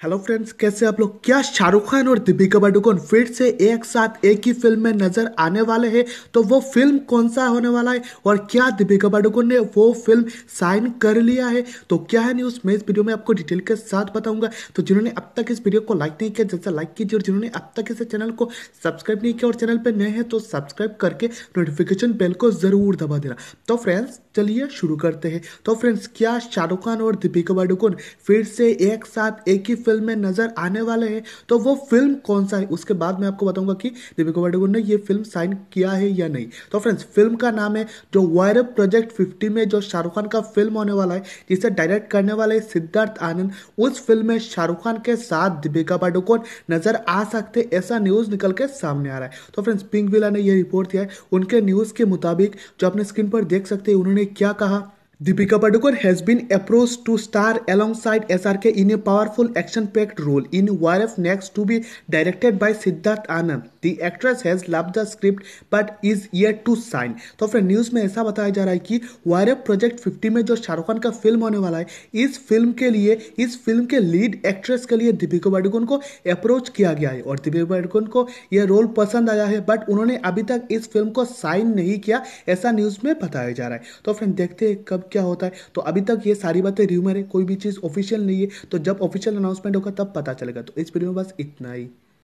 Hello friends कैसे आप लोग? क्या शाहरुख खान और दीपिका पाडुकोन फिर से एक साथ एक ही फ़िल्म में नज़र आने वाले हैं? तो वो फ़िल्म कौन सा होने वाला है? और क्या दीपिका पाडुकोन ने वो फ़िल्म साइन कर लिया है? तो क्या है न्यूज़ मैं इस वीडियो में आपको डिटेल के साथ बताऊँगा। तो जिन्होंने अब तक इस वीडियो को लाइक नहीं किया, जैसे लाइक कीजिए। और जिन्होंने अब तक इस चैनल को सब्सक्राइब नहीं किया और चैनल पर नए हैं तो सब्सक्राइब करके नोटिफिकेशन बेल को ज़रूर दबा देना। तो फ्रेंड्स चलिए शुरू करते हैं। तो फ्रेंड्स क्या शाहरुख खान और दीपिका पाडुकोन फिर से एक साथ एक ही फ़िल्म में नज़र आने वाले हैं तो वो फ़िल्म कौन सा है? उसके बाद मैं आपको बताऊँगा कि दीपिका पादुकोण ने ये फ़िल्म साइन किया है या नहीं। तो फ्रेंड्स फ़िल्म का नाम है जो वायर प्रोजेक्ट फिफ्टी में जो शाहरुख खान का फ़िल्म होने वाला है, जिसे डायरेक्ट करने वाले सिद्धार्थ आनंद, उस फ़िल्म में शाहरुख खान के साथ दीपिका पादुकोण नज़र आ सकते, ऐसा न्यूज़ निकल के सामने आ रहा है। तो फ्रेंड्स पिंक विला ने यह रिपोर्ट दिया है। उनके न्यूज़ के मुताबिक, जो अपने स्क्रीन पर देख सकते हैं, उन्होंने क्या कहा? Deepika Padukone has been approached to star alongside SRK in a powerful action-packed role in YRF Next to be directed by Siddharth Anand. The actress has loved the script but is yet to sign. तो friend news में ऐसा बताया जा रहा है कि वायरफ project 50 में जो शाहरुख खान का फ़िल्म होने वाला है इस फ़िल्म के लिए इस फ़िल्म के लीड एक्ट्रेस के लिए दीपिका पादुकोण को अप्रोच किया गया है और दीपिका पादुकोण को यह रोल पसंद आया है बट उन्होंने अभी तक इस फ़िल्म को साइन नहीं किया ऐसा न्यूज़ में बताया जा रहा है तो फ्रेंड देखते हैं कब क्या होता है? तो अभी तक ये सारी बातें र्यूमर है, कोई भी चीज़ ऑफिशियल नहीं है। तो जब ऑफिशियल अनाउंसमेंट होगा, तब पता चलेगा। तो इस वीडियो में बस इतना ही।